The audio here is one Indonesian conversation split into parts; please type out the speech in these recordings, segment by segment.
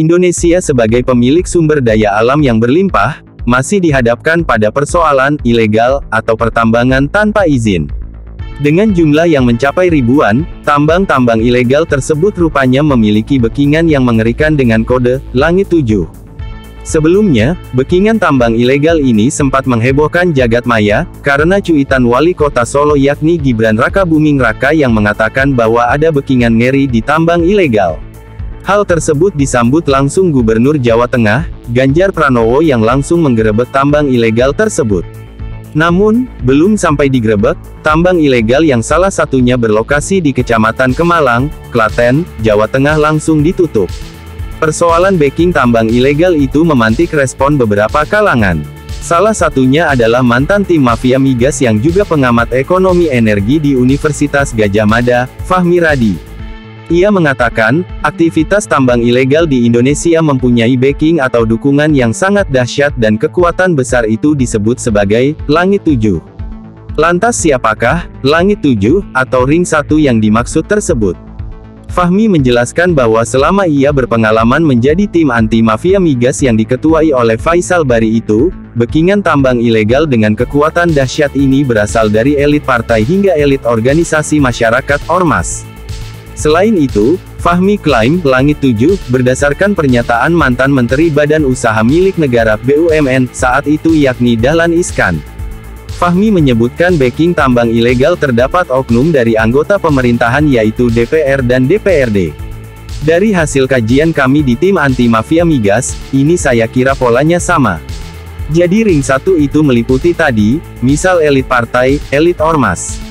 Indonesia sebagai pemilik sumber daya alam yang berlimpah, masih dihadapkan pada persoalan ilegal atau pertambangan tanpa izin. Dengan jumlah yang mencapai ribuan, tambang-tambang ilegal tersebut rupanya memiliki bekingan yang mengerikan dengan kode Langit 7. Sebelumnya, bekingan tambang ilegal ini sempat menghebohkan jagat maya, karena cuitan wali kota Solo yakni Gibran Raka Buming Raka yang mengatakan bahwa ada bekingan ngeri di tambang ilegal. Hal tersebut disambut langsung Gubernur Jawa Tengah, Ganjar Pranowo yang langsung menggerebek tambang ilegal tersebut. Namun, belum sampai digerebek, tambang ilegal yang salah satunya berlokasi di Kecamatan Kemalang, Klaten, Jawa Tengah langsung ditutup. Persoalan backing tambang ilegal itu memantik respon beberapa kalangan. Salah satunya adalah mantan tim mafia migas yang juga pengamat ekonomi energi di Universitas Gajah Mada, Fahmi Radi. Ia mengatakan, aktivitas tambang ilegal di Indonesia mempunyai backing atau dukungan yang sangat dahsyat dan kekuatan besar itu disebut sebagai Langit Tujuh. Lantas siapakah Langit Tujuh atau Ring Satu yang dimaksud tersebut? Fahmi menjelaskan bahwa selama ia berpengalaman menjadi tim anti-mafia migas yang diketuai oleh Faisal Bari itu, bekingan tambang ilegal dengan kekuatan dahsyat ini berasal dari elit partai hingga elit organisasi masyarakat Ormas. Selain itu, Fahmi klaim, Langit 7, berdasarkan pernyataan mantan Menteri Badan Usaha Milik Negara BUMN, saat itu yakni Dahlan Iskan. Fahmi menyebutkan backing tambang ilegal terdapat oknum dari anggota pemerintahan yaitu DPR dan DPRD. Dari hasil kajian kami di tim anti-mafia migas, ini saya kira polanya sama. Jadi ring satu itu meliputi tadi, misal elit partai, elit ormas.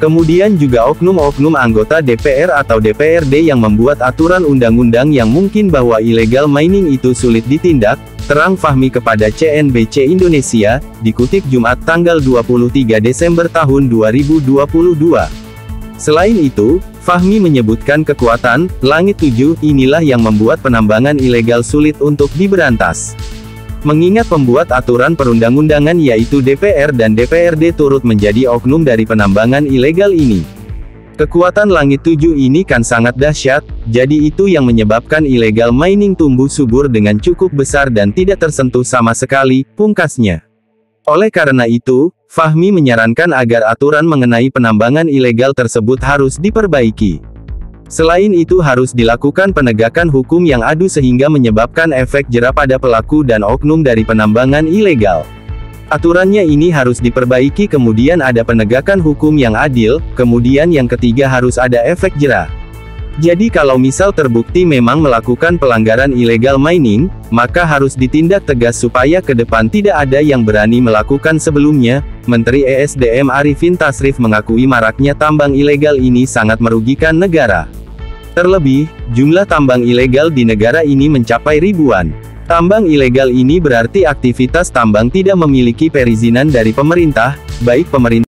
Kemudian juga oknum-oknum anggota DPR atau DPRD yang membuat aturan undang-undang yang mungkin bahwa illegal mining itu sulit ditindak, terang Fahmi kepada CNBC Indonesia, dikutip Jumat tanggal 23 Desember tahun 2022. Selain itu, Fahmi menyebutkan kekuatan, langit tujuh, inilah yang membuat penambangan ilegal sulit untuk diberantas. Mengingat pembuat aturan perundang-undangan yaitu DPR dan DPRD turut menjadi oknum dari penambangan ilegal ini. Kekuatan langit tujuh ini kan sangat dahsyat, jadi itu yang menyebabkan ilegal mining tumbuh subur dengan cukup besar dan tidak tersentuh sama sekali, pungkasnya. Oleh karena itu, Fahmi menyarankan agar aturan mengenai penambangan ilegal tersebut harus diperbaiki. Selain itu harus dilakukan penegakan hukum yang adu sehingga menyebabkan efek jerah pada pelaku dan oknum dari penambangan ilegal. Aturannya ini harus diperbaiki kemudian ada penegakan hukum yang adil, kemudian yang ketiga harus ada efek jerah. Jadi kalau misal terbukti memang melakukan pelanggaran ilegal mining, maka harus ditindak tegas supaya ke depan tidak ada yang berani melakukan sebelumnya, Menteri ESDM Arifin Tasrif mengakui maraknya tambang ilegal ini sangat merugikan negara. Terlebih, jumlah tambang ilegal di negara ini mencapai ribuan. Tambang ilegal ini berarti aktivitas tambang tidak memiliki perizinan dari pemerintah, baik pemerintah